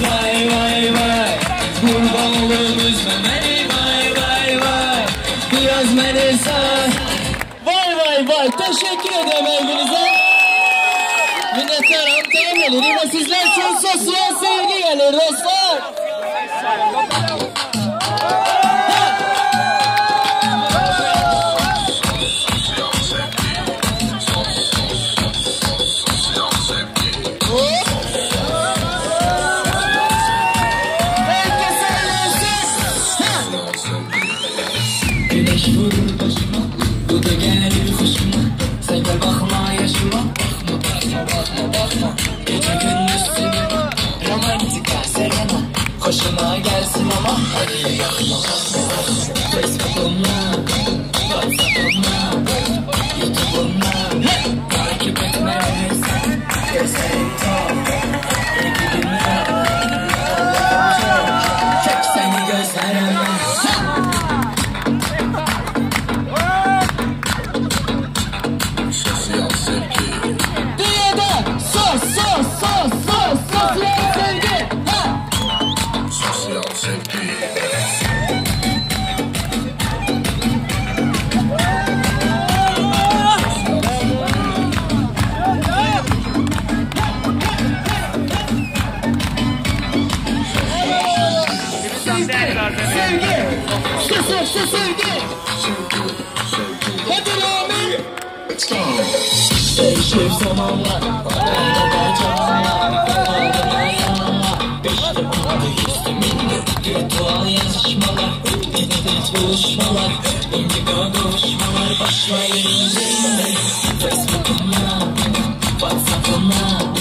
vay vay vay. Kurban olum üzme vay vay vay. Biraz beni say Vay vay vay. Teşekkür ederim evinize Minnettarım temellerim ve sizler için sosyal sevgi gelir dostlar. Hoşuma gelsin ama Hadi yakma Sevgi sos sos sevgi Hadi Rami Değişir zamanlar Bana da canlar Bana yalanlar İşte burada hissiminde Virtual yazışmalar İnternet buluşmalar Indigo buluşmalar Başlayın üzerinde Facebook'umla Whatsapp'umla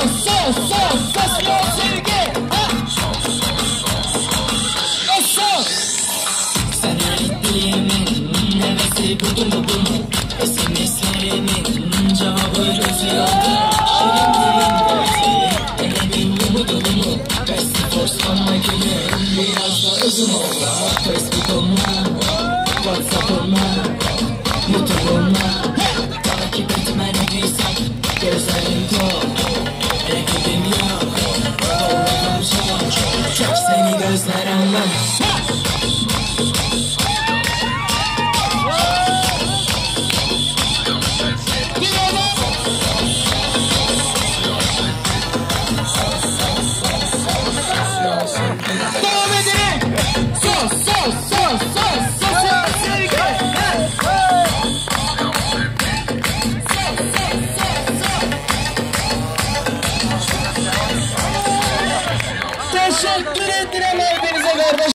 sos sos sosyal sevgi. Ha. O sos. Sen aitliğimin nefesi budur mu bu mu? SMS'lerimin Uzun oldu Facebook'umla Whatsapp'umla Youtube'umla Takip etmen hesap Gözlerim top Rakibim yok Dolarım çok Çek seni gözlerimden Ederim hepinize kardeşim.